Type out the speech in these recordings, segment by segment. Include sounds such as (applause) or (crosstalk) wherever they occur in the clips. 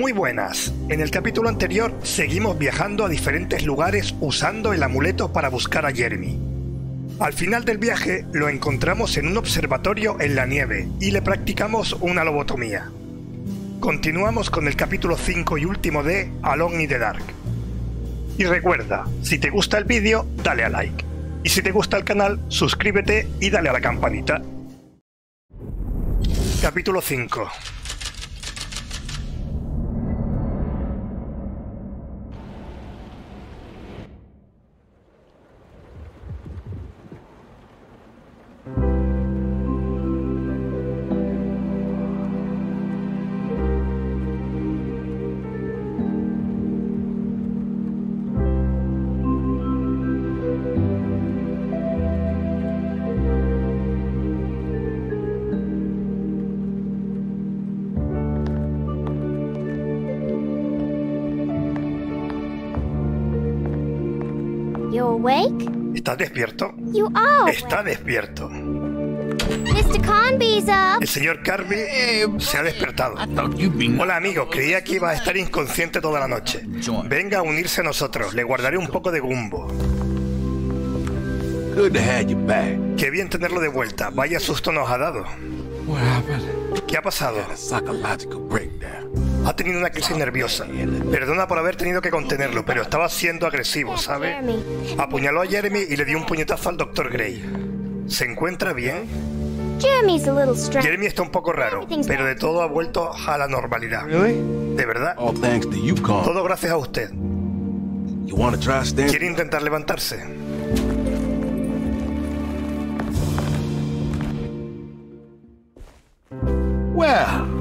Muy buenas. En el capítulo anterior seguimos viajando a diferentes lugares usando el amuleto para buscar a Jeremy. Al final del viaje lo encontramos en un observatorio en la nieve y le practicamos una lobotomía. Continuamos con el capítulo 5 y último de Alone in the Dark. Y recuerda, si te gusta el vídeo, dale a like. Y si te gusta el canal, suscríbete y dale a la campanita. Capítulo 5 ¿Estás despierto? You are. Está despierto. Mr. Conby's up. El señor Carby se ha despertado. Hola amigo, creía que iba a estar inconsciente toda la noche. Venga a unirse a nosotros, le guardaré un poco de gumbo. good to have you back. Qué bien tenerlo de vuelta, vaya susto nos ha dado. What happened? ¿Qué ha pasado? A psychological breakdown. Ha tenido una crisis nerviosa. Perdona por haber tenido que contenerlo, pero estaba siendo agresivo, ¿sabe? Jeremy. Apuñaló a Jeremy y le dio un puñetazo al Dr. Gray. ¿Se encuentra bien? Jeremy's a little strange. Jeremy está un poco raro, pero de todo ha vuelto a la normalidad. ¿De verdad? Todo gracias a usted. ¿Quiere intentar levantarse? Well,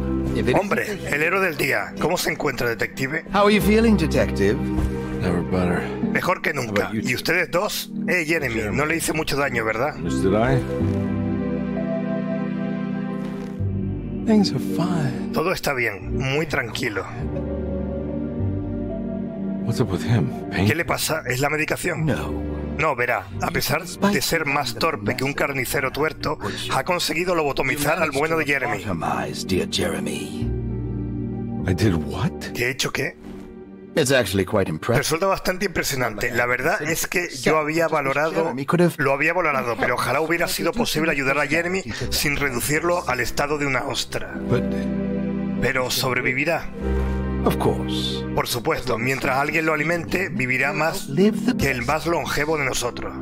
Hombre, el héroe del día. ¿Cómo se encuentra, detective? How are you feeling, detective? Never better. Mejor que nunca. ¿Y ustedes dos? Eh, Jeremy, no le hice mucho daño, ¿verdad? Miss, did I? Things are fine. Todo está bien, muy tranquilo. What's up with him? Pain? ¿Qué le pasa? ¿Es la medicación? No. No, verá, a pesar de ser más torpe que un carnicero tuerto, ha conseguido lobotomizar al bueno de Jeremy. Lobotomize, dear Jeremy. I did what? ¿Qué he hecho qué? It's actually quite impressive. Resulta bastante impresionante. La verdad es que yo había valorado, lo había valorado, pero ojalá hubiera (laughs) sido posible ayudar a Jeremy sin reducirlo al estado de una ostra. Pero sobrevivirá. Por supuesto, mientras alguien lo alimente, vivirá más que el más longevo de nosotros.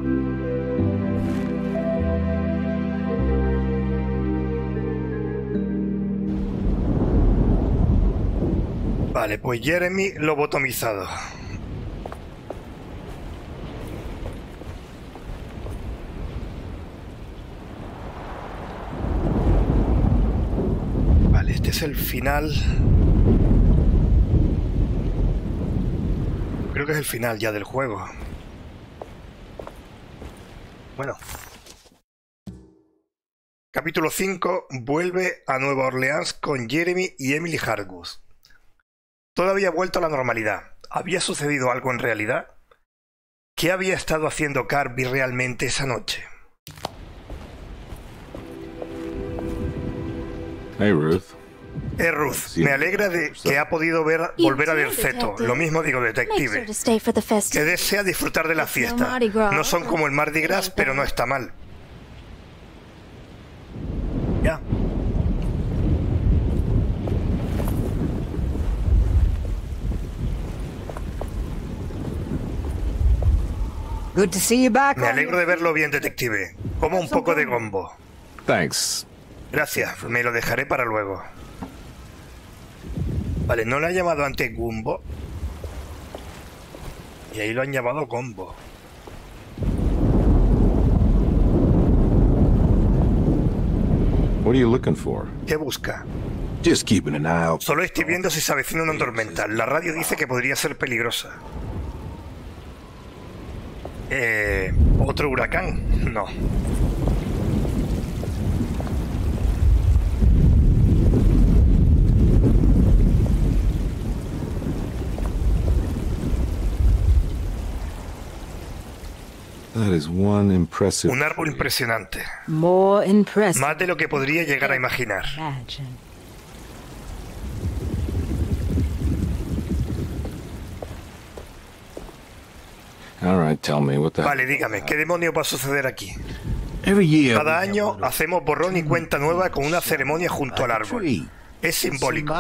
Vale, pues Jeremy lobotomizado. Vale, este es el final. Creo que es el final ya del juego. Bueno. Capítulo 5. Vuelve a Nueva Orleans con Jeremy y Emily Hargus. Todo había vuelto a la normalidad. ¿Había sucedido algo en realidad? ¿Qué había estado haciendo Carby realmente esa noche? hey, Ruth. Eh, Ruth, me alegra de que ha podido ver, volver a ver Zeto. Lo mismo digo, detective. to stay for the Que desea disfrutar de la fiesta. No son como el Mardi Gras, pero no está mal. Ya. Good to see you back. Me alegro de verlo bien, detective. Como un poco de gombo. Thanks. Gracias, me lo dejaré para luego. Vale, no le ha llamado antes Gumbo. Y ahí lo han llamado Gombo. What are you looking for? ¿Qué busca? Just keeping an eye out. Solo estoy viendo si se avecina una tormenta. La radio dice que podría ser peligrosa. Eh, ¿Otro huracán? No. Un árbol impresionante. Más de lo que podría llegar a imaginar. Vale, dígame, ¿qué demonio va a suceder aquí? Cada año hacemos borrón y cuenta nueva con una ceremonia junto al árbol. Es simbólico.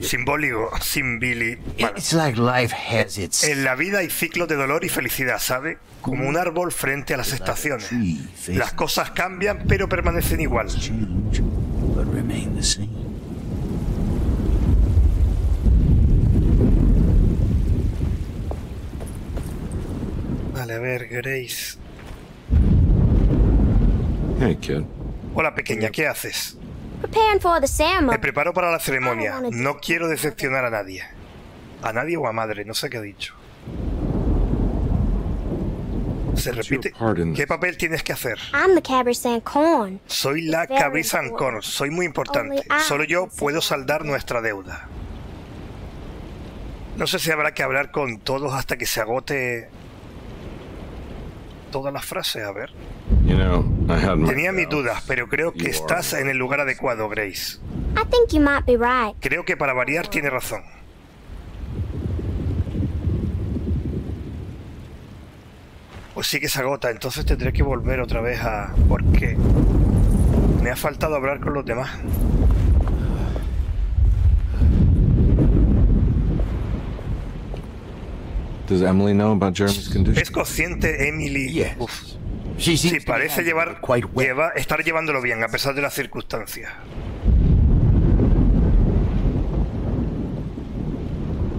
Simbólico, sin Bueno, en la vida hay ciclos de dolor y felicidad, ¿sabe? Como un árbol frente a las estaciones. Las cosas cambian, pero permanecen igual. change, but remain the same. Vale, a ver, Grace. Hey, kid. Hola, pequeña, ¿qué haces? Preparing for the Me ceremony. preparo para la ceremonia. No quiero decepcionar a nadie. A nadie o a madre, no sé qué ha dicho. Se repite. ¿Qué papel tienes que hacer? I'm the Cabersan Corn. Soy la cabeza Ancor. Soy muy importante. Solo yo puedo saldar nuestra deuda. No sé si habrá que hablar con todos hasta que se agote todas las frases. A ver. You know, I had my Tenía mis dudas, pero creo que estás en el lugar adecuado, Grace. I think you might be right. Creo que para variar tiene razón. Pues sí que se agota, entonces tendré que volver otra vez a... porque me ha faltado hablar con los demás. Does Emily know about Jeremy's condition? ¿Es consciente Emily? Yes. Uf, She sí, seems parece llevar, it quite well. lleva- estar llevándolo bien a pesar de las circunstancias.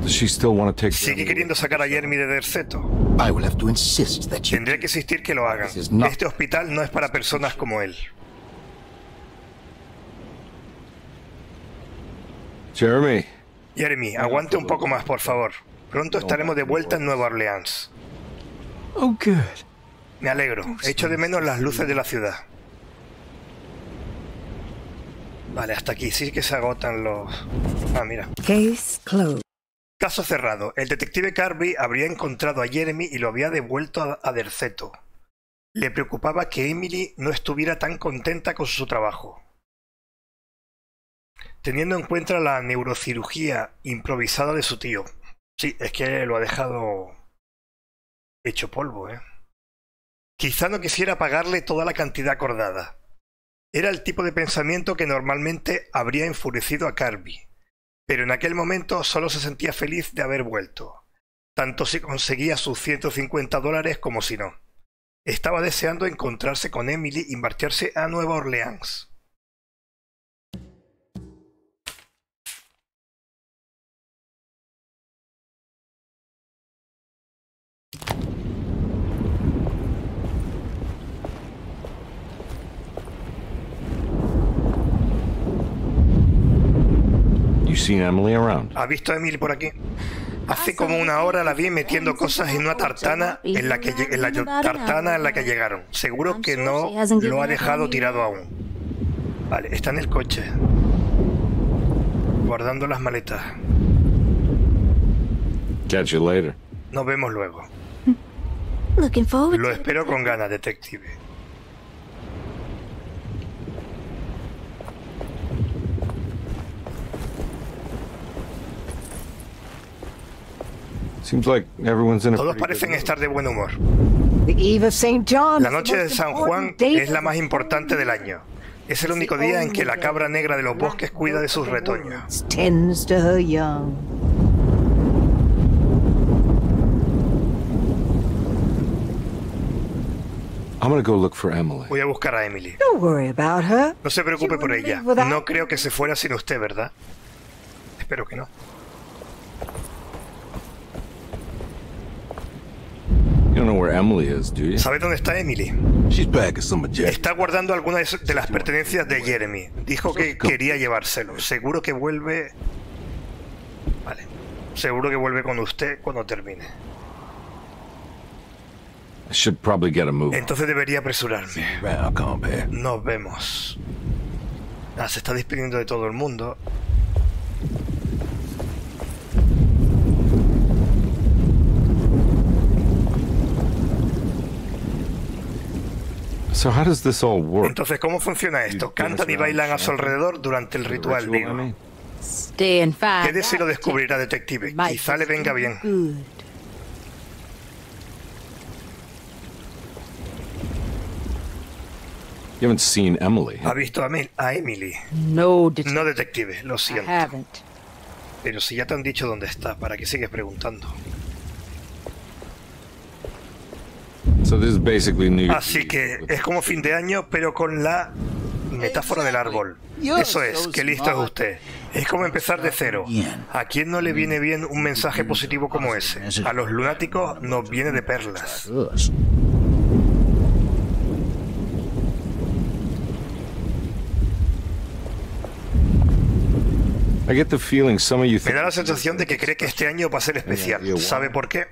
Does she still want to take Sigue queriendo sacar a Jeremy de Derceto. I will have to insist that you Tendré que insistir que lo hagan. This is not- Este hospital no es para personas como él. Jeremy, Jeremy, aguante un poco más, por favor. Pronto estaremos de vuelta en Nueva Orleans. Oh, good. Me alegro. Echo de menos las luces de la ciudad. Vale, hasta aquí sí que se agotan los... Ah, mira. Case closed. Caso cerrado. El detective Carby habría encontrado a Jeremy y lo había devuelto a, Derceto. Le preocupaba que Emily no estuviera tan contenta con su trabajo. Teniendo en cuenta la neurocirugía improvisada de su tío. Sí, es que lo ha dejado hecho polvo, ¿eh? Quizá no quisiera pagarle toda la cantidad acordada. Era el tipo de pensamiento que normalmente habría enfurecido a Carby pero en aquel momento solo se sentía feliz de haber vuelto, tanto si conseguía sus 150 dólares como si no. Estaba deseando encontrarse con Emily y marcharse a Nueva Orleans. you seen Emily around? ¿Ha visto a Emily por aquí? Hace como una hora la vi metiendo cosas en una tartana en la que en la tartana en la que llegaron. Seguro que no lo ha dejado tirado aún. Vale, está en el coche. Guardando las maletas. Catch you later. Nos vemos luego. (laughs) Looking forward Lo espero con ganas, detective. Seems like everyone's in a Todos parecen estar de buen humor. The Eve of St. John. La is the noche de most San Juan important day es la más importante del año. Es el único día en que la cabra negra de los bosques cuida de sus retoños. Voy a buscar a Emily. No se preocupe por ella. No creo que se fuera sin usted, ¿verdad? Espero que no. You don't know where Emily is, do you? ¿Sabe dónde está Emily? She's back at some of Jack. Está guardando algunas de- las pertenencias de Jeremy. Dijo que quería llevárselo. Seguro que vuelve... Vale. Seguro que vuelve con usted cuando termine. I should probably get a move. Entonces debería apresurarme. Nos vemos. Ah, se está despidiendo de todo el mundo. So how does this all work? Entonces, ¿cómo funciona esto? Cantan y bailan a su alrededor durante el ritual, digo. Quédese lo descubrirá, detective. Quizá le venga bien. You haven't seen Emily. Ha visto a, a Emily. No, detective. no detective, lo siento. Pero si ya te han dicho dónde está, ¿para qué sigues preguntando? Así que es como fin de año, pero con la metáfora del árbol. Eso es, qué listo es usted. Es como empezar de cero. ¿A quién no le viene bien un mensaje positivo como ese? A los lunáticos nos viene de perlas. Me da la sensación de que cree que este año va a ser especial. ¿Sabe por qué?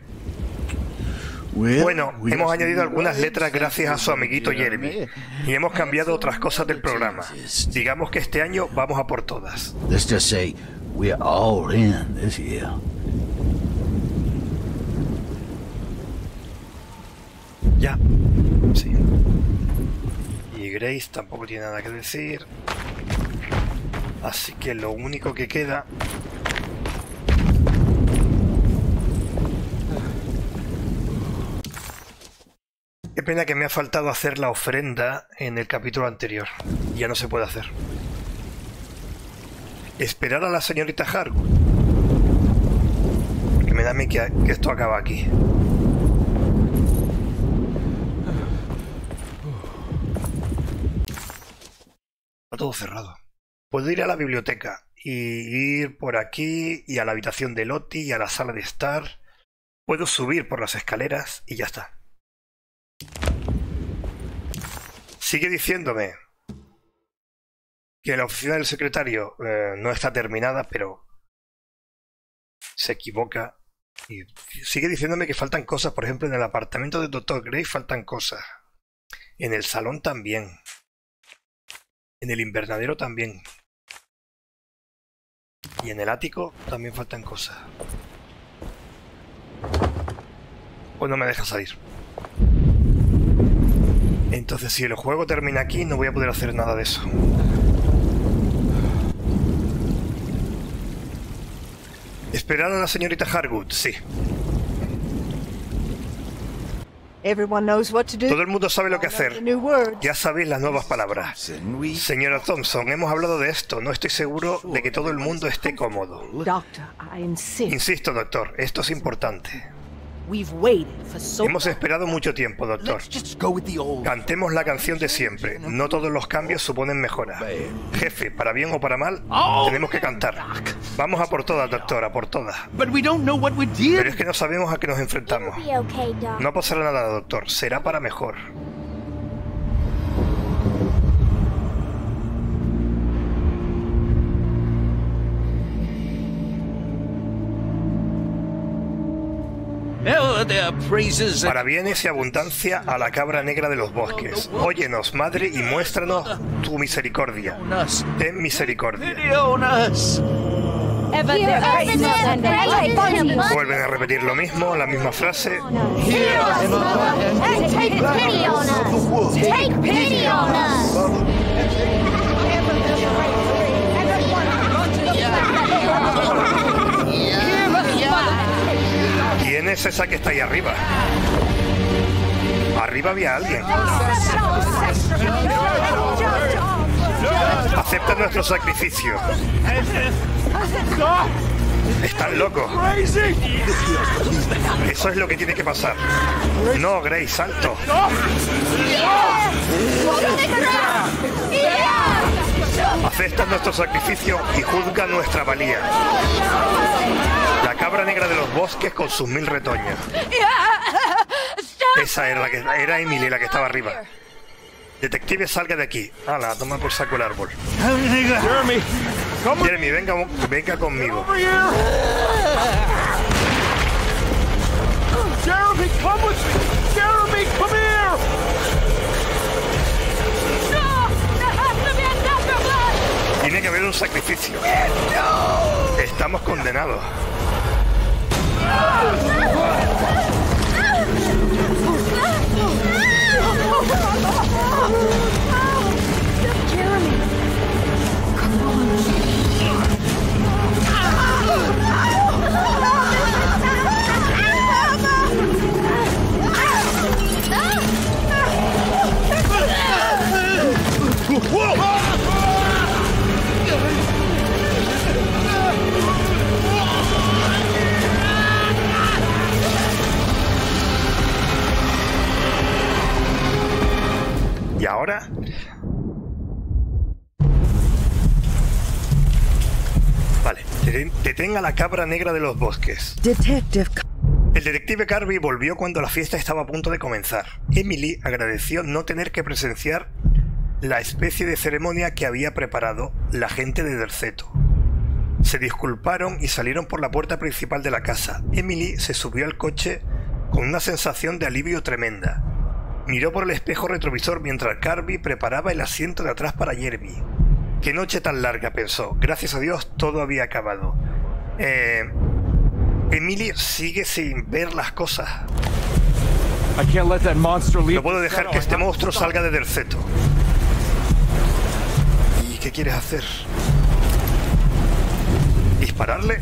Bueno, hemos añadido algunas letras gracias a su amiguito Jeremy. Y hemos cambiado otras cosas del programa. Digamos que este año vamos a por todas. Let's just say we're all in this year. Ya. Sí. Y Grace tampoco tiene nada que decir. Así que lo único que queda... pena que me ha faltado hacer la ofrenda en el capítulo anterior. Ya no se puede hacer. Esperar a la señorita Harwood. Porque me da a que, esto acaba aquí. Está todo cerrado. Puedo ir a la biblioteca y ir por aquí y a la habitación de Lottie y a la sala de estar. Puedo subir por las escaleras y ya está. Sigue diciéndome que la oficina del secretario eh, no está terminada, pero se equivoca. Y sigue diciéndome que faltan cosas. Por ejemplo, en el apartamento del Dr. Gray faltan cosas. En el salón también. En el invernadero también. Y en el ático también faltan cosas. Pues no me deja salir. Entonces si el juego termina aquí no voy a poder hacer nada de eso. Esperar a la señorita Harwood, sí. Everyone knows what to do. Todo el mundo sabe lo que hacer. new words. Ya sabéis las nuevas palabras. Señora Thompson, hemos hablado de esto. No estoy seguro de que todo el mundo esté cómodo. Insisto, doctor, esto es importante. Hemos esperado mucho tiempo, doctor. let's just go with the old. Cantemos la canción de siempre. No todos los cambios suponen mejora. Jefe, para bien o para mal, tenemos que cantar. Vamos a por todas, doctor, a por todas. Pero es que no sabemos a qué nos enfrentamos. No pasará nada, doctor. Será para mejor. Para bienes y abundancia a la cabra negra de los bosques. Óyenos, madre, y muéstranos tu misericordia. Ten misericordia. Vuelven a repetir lo mismo, la misma frase. Take pity on us. Take pity on us. ¿Quién es esa que está ahí arriba? Arriba había alguien. Acepta nuestro sacrificio. Están locos. Eso es lo que tiene que pasar. No, Grace, salto. Acepta nuestro sacrificio y juzga nuestra valía. La cabra negra de los bosques con sus mil retoños. Esa era la que era Emily la que estaba arriba. Detective, salga de aquí. Hala, toma por saco el árbol. Jeremy, Jeremy, venga, venga conmigo. Jeremy, come with me. Jeremy, come here. que haber un sacrificio. Estamos condenados. ¡Ah! Detenga la cabra negra de los bosques. Detective El detective Carby volvió cuando la fiesta estaba a punto de comenzar. Emily agradeció no tener que presenciar la especie de ceremonia que había preparado la gente de Derceto. Se disculparon y salieron por la puerta principal de la casa. Emily se subió al coche con una sensación de alivio tremenda. Miró por el espejo retrovisor mientras Carby preparaba el asiento de atrás para Jeremy. Qué noche tan larga, pensó. Gracias a Dios todo había acabado. Eh, sigue sin ver las cosas. No puedo dejar que este monstruo salga de Derceto. ¿Y qué quieres hacer? ¿Dispararle?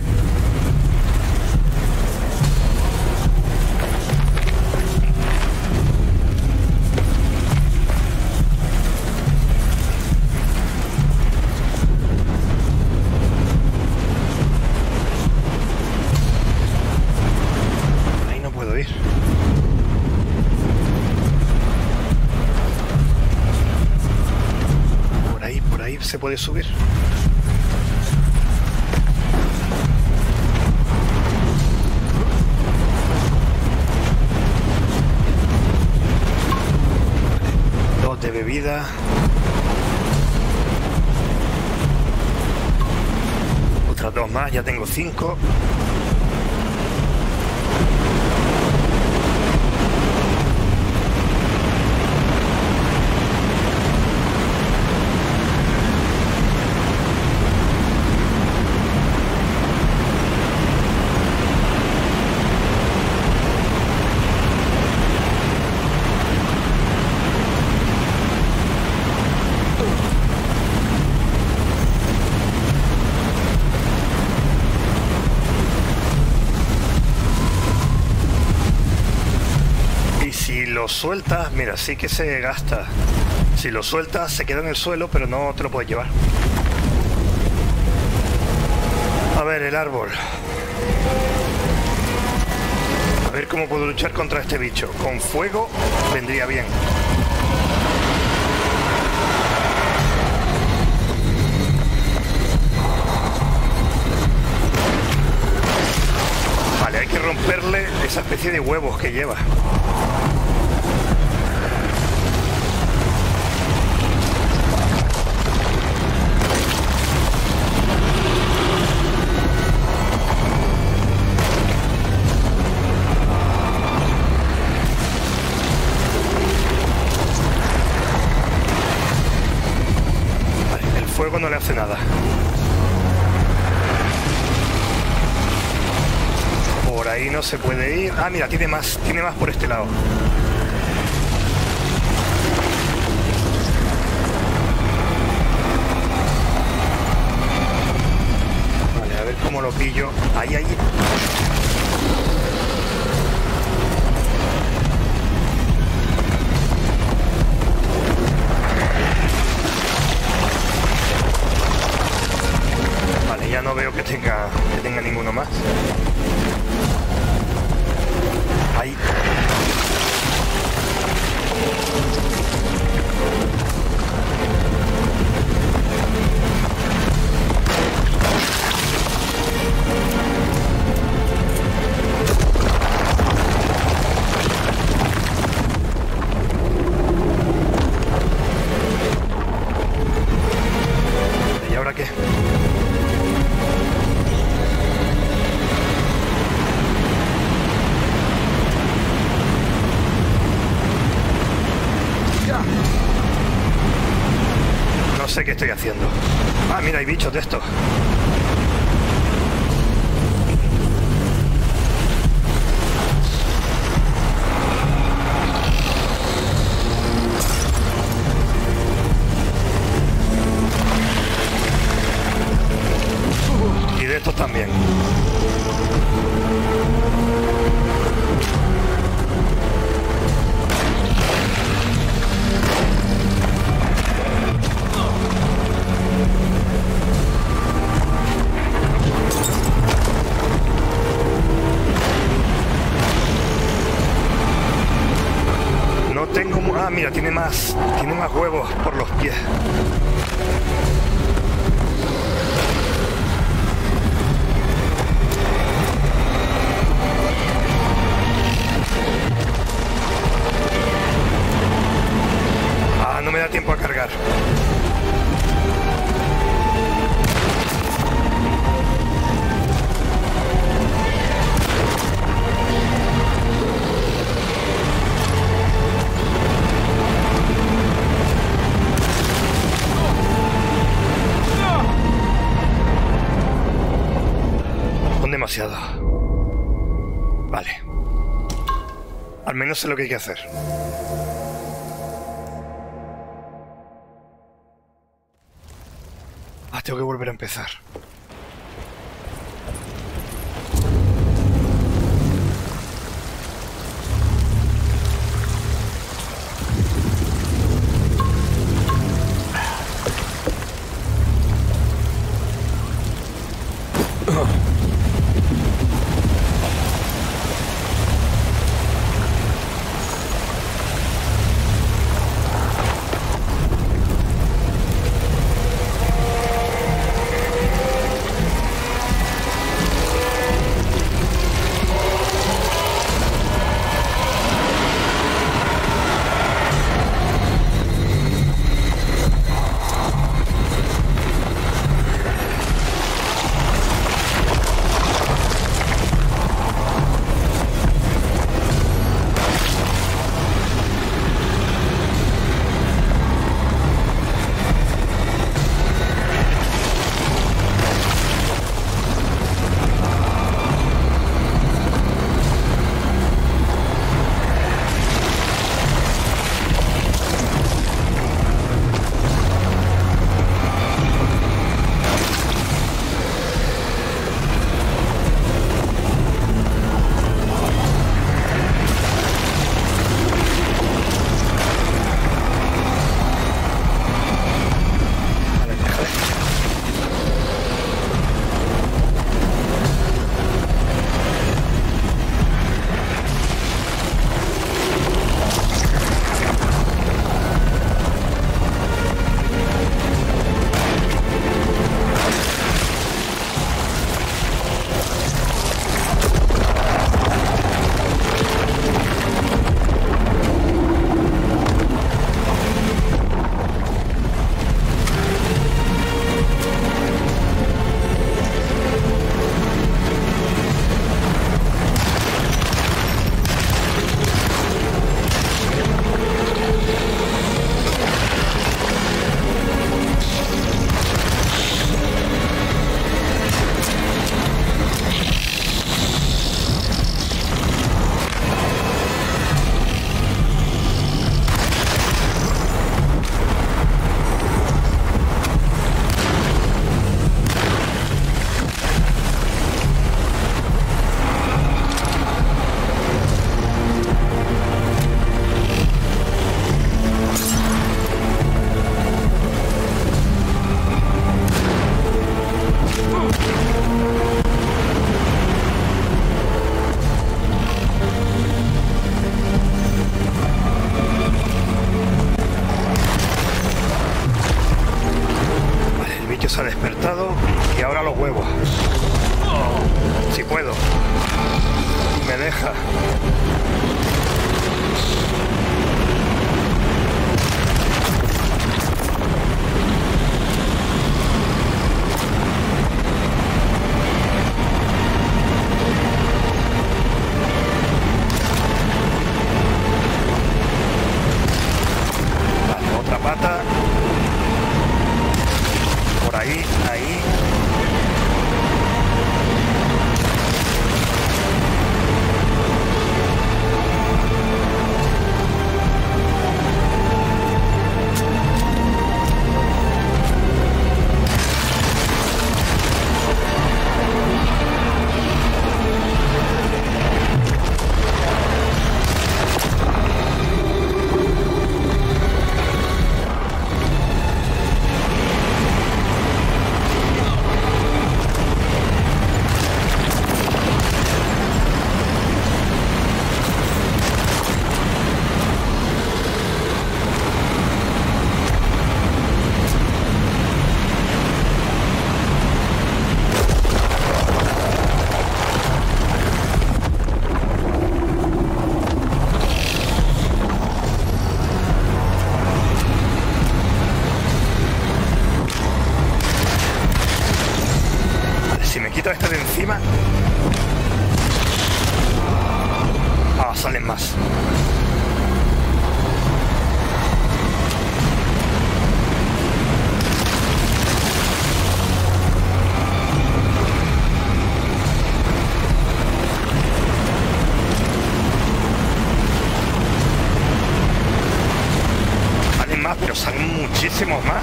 Puede subir. Dos de bebida. Otras dos más, ya tengo cinco. Y si lo sueltas, mira, sí que se gasta. Si lo sueltas, se queda en el suelo, pero no te lo puedes llevar. A ver, el árbol. A ver cómo puedo luchar contra este bicho. Con fuego vendría bien. Vale, hay que romperle esa especie de huevos que lleva. Nada. Por ahí no se puede ir. Ah, mira, tiene más, tiene más por este lado. Vale, a ver cómo lo pillo. Ahí, ahí. Más. Ahí. Estoy haciendo. Ah, mira, hay bichos de estos. Tiene más, huevos por los pies. Ah, no me da tiempo a cargar. Vale. Al menos sé lo que hay que hacer. Ah, tengo que volver a empezar. Muchísimos más.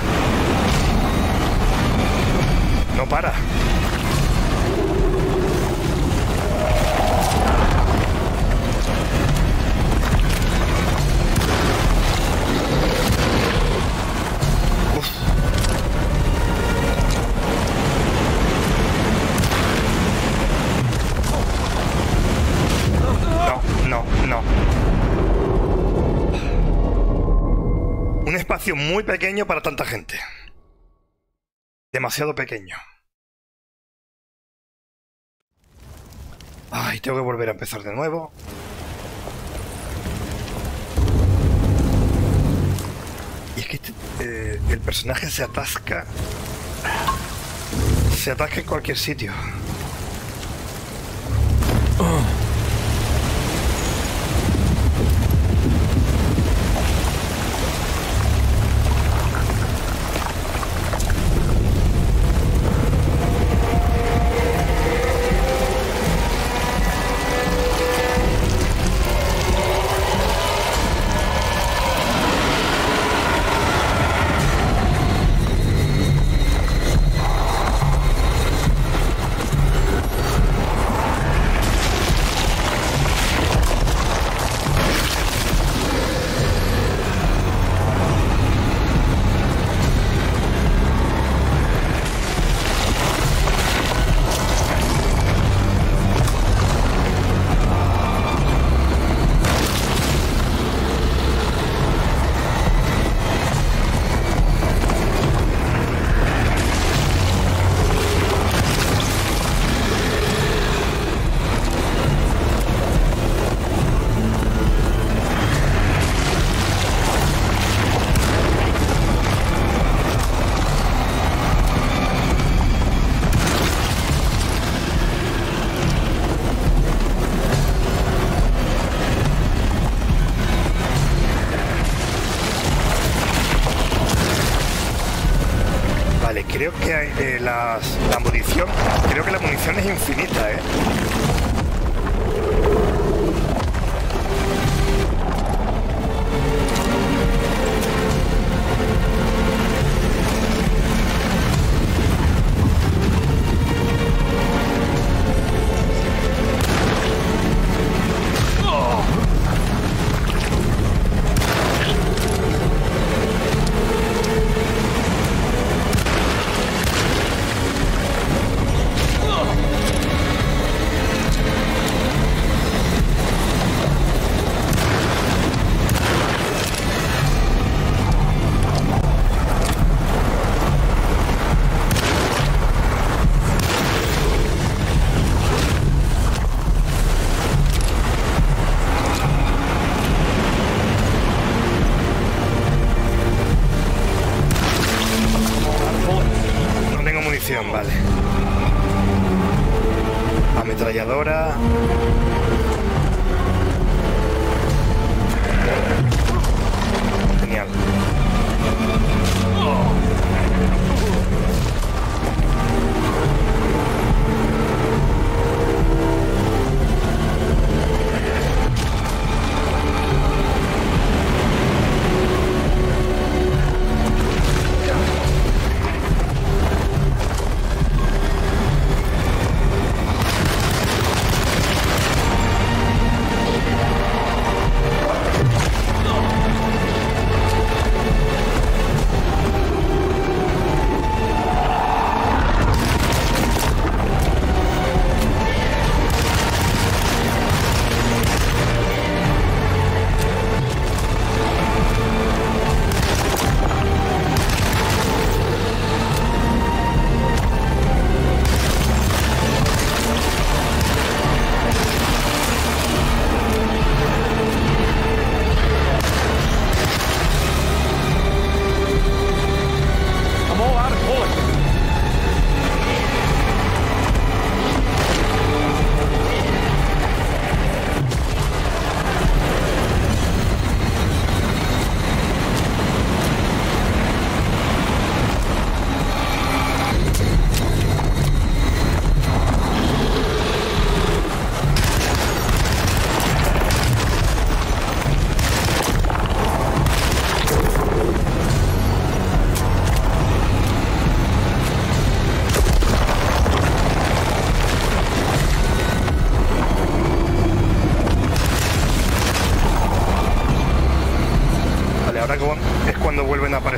Muy pequeño para tanta gente. Demasiado pequeño. Ay, tengo que volver a empezar de nuevo. Y es que este, eh, el personaje se atasca. Se atasca en cualquier sitio.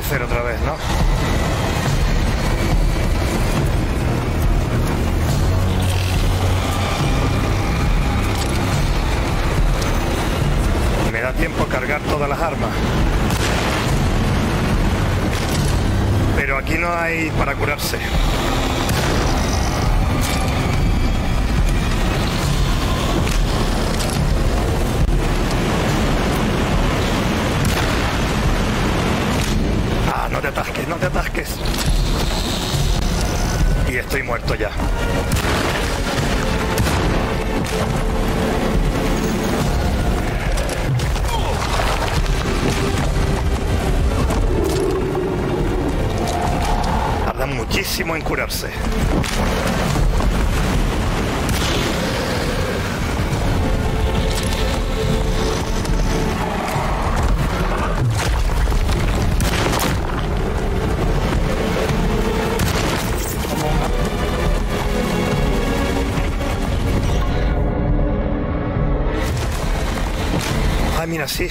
Crecer otra vez, ¿no? Me da tiempo a cargar todas las armas. Pero aquí no hay para curarse. No te atasques. Y estoy muerto ya. Tardan muchísimo en curarse.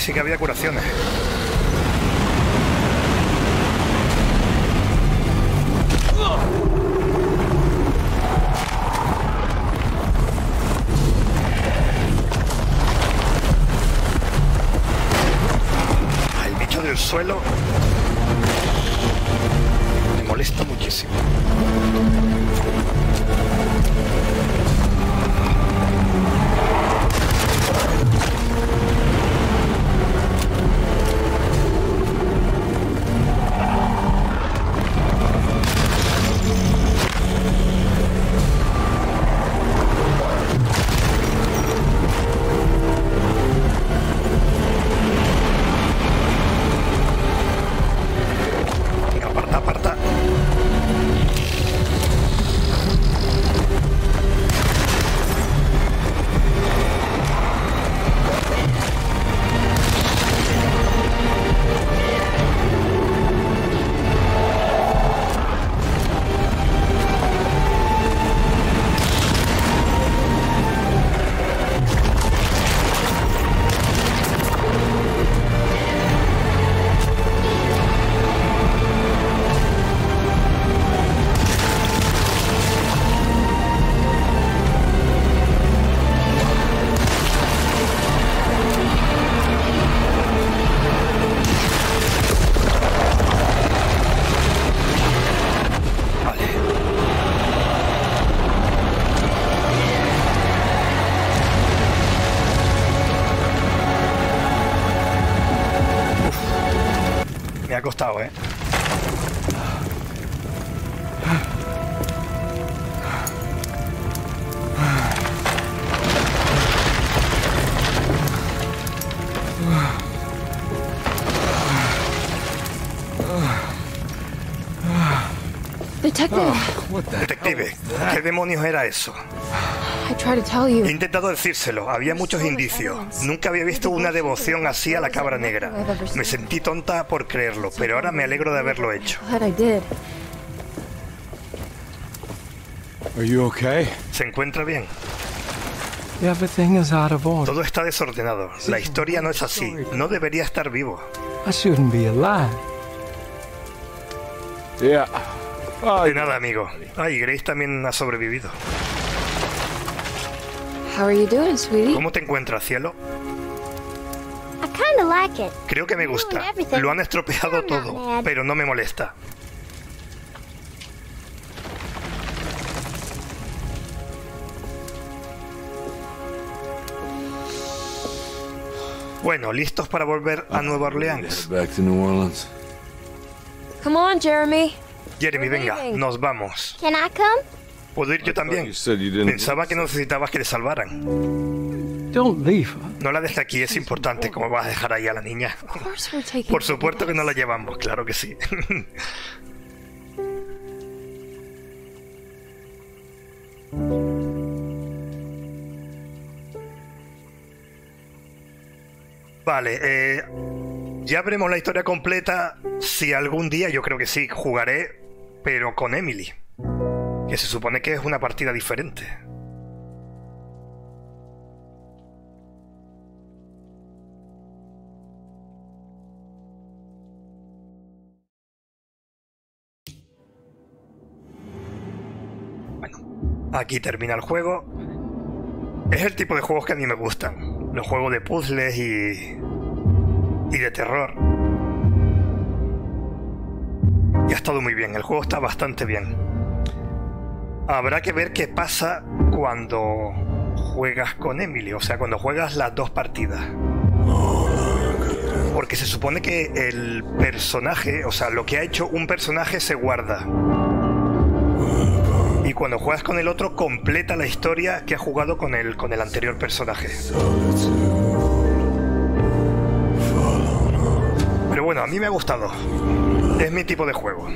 Sí, que había curaciones. ¿Qué demonios era eso? He intentado decírselo, había muchos indicios. Nunca había visto una devoción así a la cabra negra. Me sentí tonta por creerlo, pero ahora me alegro de haberlo hecho. ¿Se encuentra bien? Todo está desordenado. La historia no es así. No debería estar vivo. Yeah. Oh, De nada, amigo. Ay, Grace también ha sobrevivido. How are you doing, sweetie? ¿Cómo te encuentras, cielo? I kinda like it. Creo que me gusta. Lo han estropeado todo, pero no me molesta. Bueno, listos para volver a Nueva Orleans. Back to New Orleans. Come on, Jeremy. Jeremy, venga, nos vamos. Can I come? ¿Puedo ir yo también? Pensaba que no necesitabas que le salvaran. Don't leave her. No la dejes aquí, es importante. ¿Cómo vas a dejar ahí a la niña? Por supuesto que no la llevamos, claro que sí. (laughs) Vale, eh, ya veremos la historia completa si algún día, yo creo que sí, jugaré, pero con Emily, que se supone que es una partida diferente. Bueno, aquí termina el juego. Es el tipo de juegos que a mí me gustan. Los juegos de puzzles y... y de terror. Ha estado muy bien, el juego está bastante bien. Habrá que ver qué pasa cuando juegas con Emily, o sea, cuando juegas las dos partidas. Porque se supone que el personaje, o sea, lo que ha hecho un personaje se guarda. Y cuando juegas con el otro, completa la historia que ha jugado con el, con el anterior personaje. Bueno, a mí me ha gustado. Es mi tipo de juego.